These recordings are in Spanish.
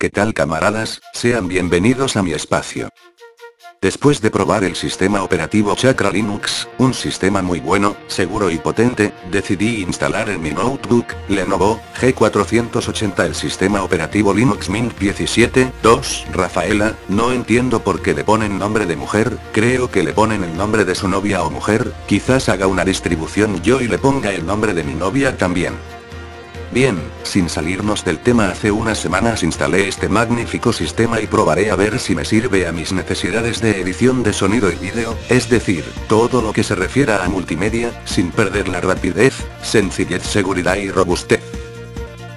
¿Qué tal camaradas? Sean bienvenidos a mi espacio. Después de probar el sistema operativo Chakra Linux, un sistema muy bueno, seguro y potente, decidí instalar en mi notebook, Lenovo, G480 el sistema operativo Linux Mint 17.2. Rafaela, no entiendo por qué le ponen nombre de mujer, creo que le ponen el nombre de su novia o mujer, quizás haga una distribución yo y le ponga el nombre de mi novia también. Bien, sin salirnos del tema hace unas semanas instalé este magnífico sistema y probaré a ver si me sirve a mis necesidades de edición de sonido y vídeo, es decir, todo lo que se refiera a multimedia, sin perder la rapidez, sencillez, seguridad y robustez.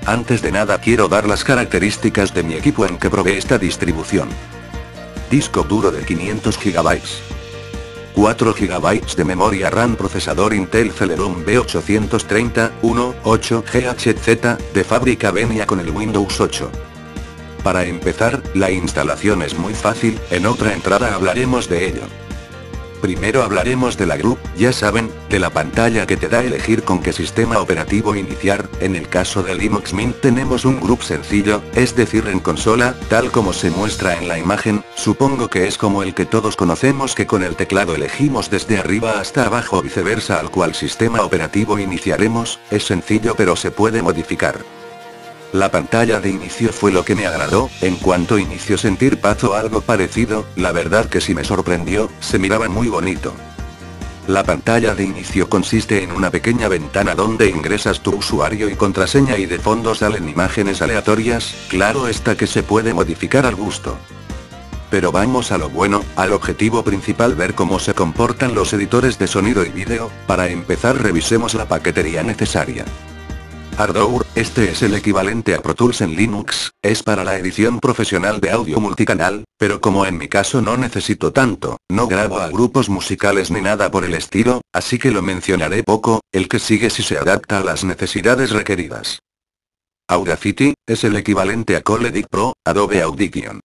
Antes de nada quiero dar las características de mi equipo en que probé esta distribución. Disco duro de 500 GB. 4 GB de memoria RAM procesador Intel Celeron B830, 1, 8 GHz, de fábrica venía con el Windows 8. Para empezar, la instalación es muy fácil, en otra entrada hablaremos de ello. Primero hablaremos de la group, ya saben, de la pantalla que te da elegir con qué sistema operativo iniciar, en el caso de Linux Mint tenemos un group sencillo, es decir en consola, tal como se muestra en la imagen, supongo que es como el que todos conocemos que con el teclado elegimos desde arriba hasta abajo o viceversa al cual sistema operativo iniciaremos, es sencillo pero se puede modificar. La pantalla de inicio fue lo que me agradó, en cuanto inició sentir paz o algo parecido, la verdad que sí me sorprendió, se miraba muy bonito. La pantalla de inicio consiste en una pequeña ventana donde ingresas tu usuario y contraseña y de fondo salen imágenes aleatorias, claro está que se puede modificar al gusto. Pero vamos a lo bueno, al objetivo principal ver cómo se comportan los editores de sonido y vídeo, para empezar revisemos la paquetería necesaria. Ardour, este es el equivalente a Pro Tools en Linux, es para la edición profesional de audio multicanal, pero como en mi caso no necesito tanto, no grabo a grupos musicales ni nada por el estilo, así que lo mencionaré poco, el que sigue si se adapta a las necesidades requeridas. Audacity, es el equivalente a Coledic Pro, Adobe Audition.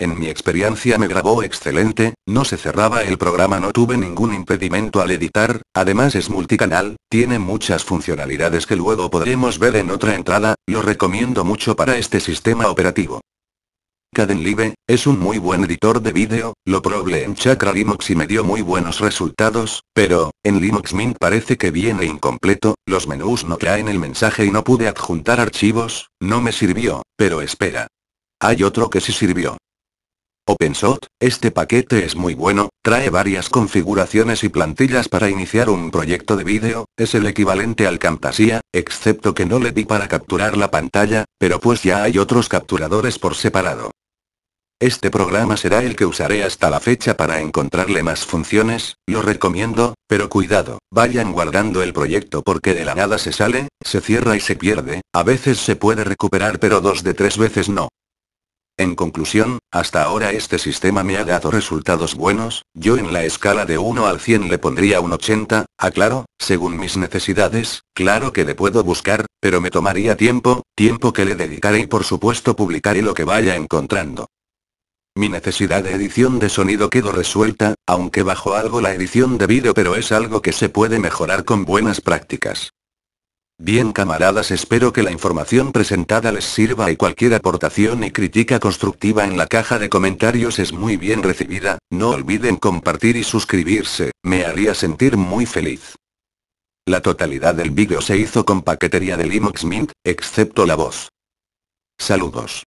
En mi experiencia me grabó excelente, no se cerraba el programa, no tuve ningún impedimento al editar, además es multicanal, tiene muchas funcionalidades que luego podremos ver en otra entrada, lo recomiendo mucho para este sistema operativo. Kdenlive, es un muy buen editor de vídeo, lo probé en Chakra Linux y me dio muy buenos resultados, pero, en Linux Mint parece que viene incompleto, los menús no traen el mensaje y no pude adjuntar archivos, no me sirvió, pero espera. Hay otro que sí sirvió. OpenShot, este paquete es muy bueno, trae varias configuraciones y plantillas para iniciar un proyecto de vídeo, es el equivalente al Camtasia, excepto que no le di para capturar la pantalla, pero pues ya hay otros capturadores por separado. Este programa será el que usaré hasta la fecha para encontrarle más funciones, lo recomiendo, pero cuidado, vayan guardando el proyecto porque de la nada se sale, se cierra y se pierde, a veces se puede recuperar pero dos de tres veces no. En conclusión, hasta ahora este sistema me ha dado resultados buenos, yo en la escala de 1 al 100 le pondría un 80, aclaro, según mis necesidades, claro que le puedo buscar, pero me tomaría tiempo, tiempo que le dedicaré y por supuesto publicaré lo que vaya encontrando. Mi necesidad de edición de sonido quedó resuelta, aunque bajo algo la edición de vídeo pero es algo que se puede mejorar con buenas prácticas. Bien camaradas espero que la información presentada les sirva y cualquier aportación y crítica constructiva en la caja de comentarios es muy bien recibida, no olviden compartir y suscribirse, me haría sentir muy feliz. La totalidad del vídeo se hizo con paquetería de Linux Mint, excepto la voz. Saludos.